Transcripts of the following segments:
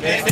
Desde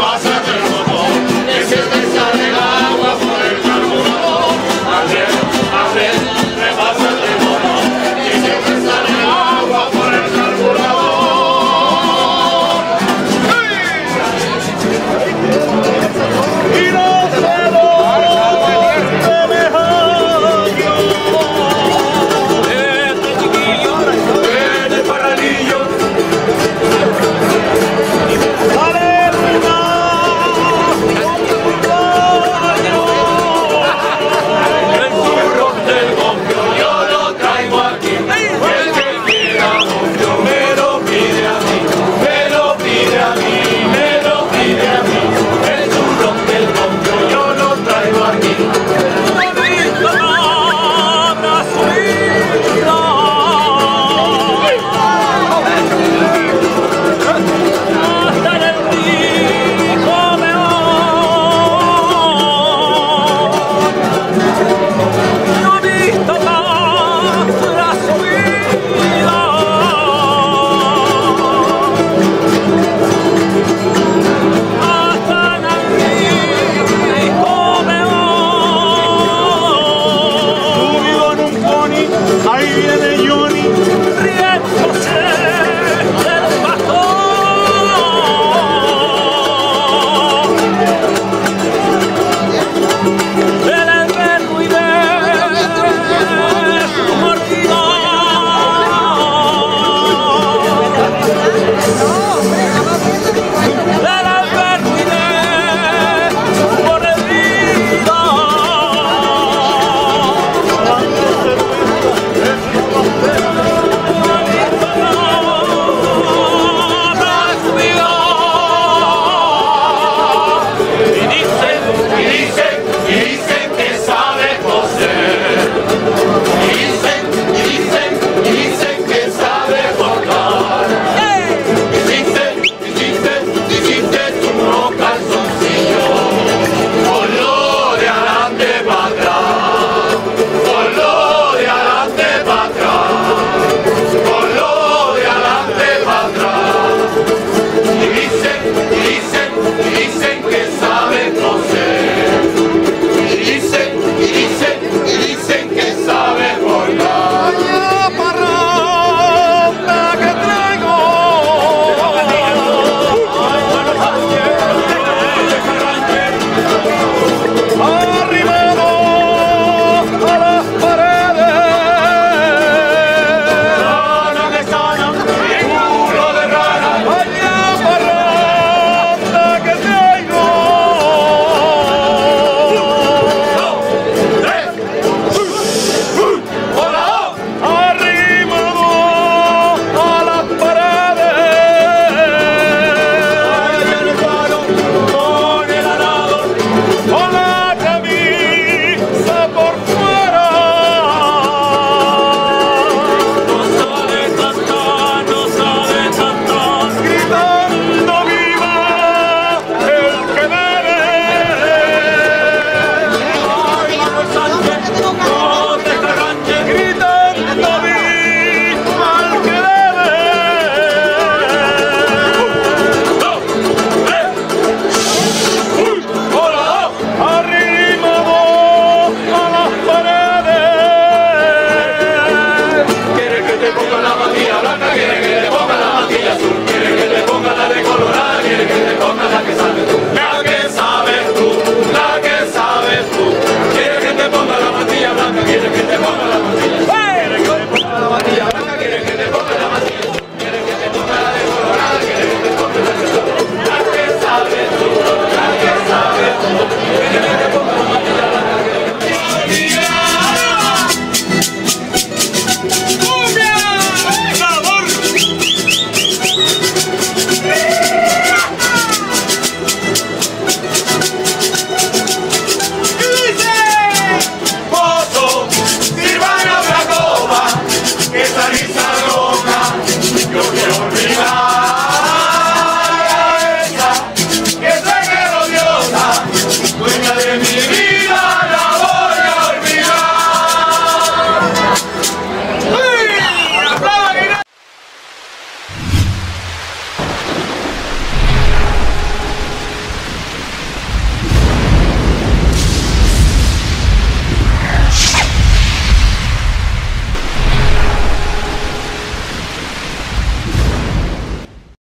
भाषा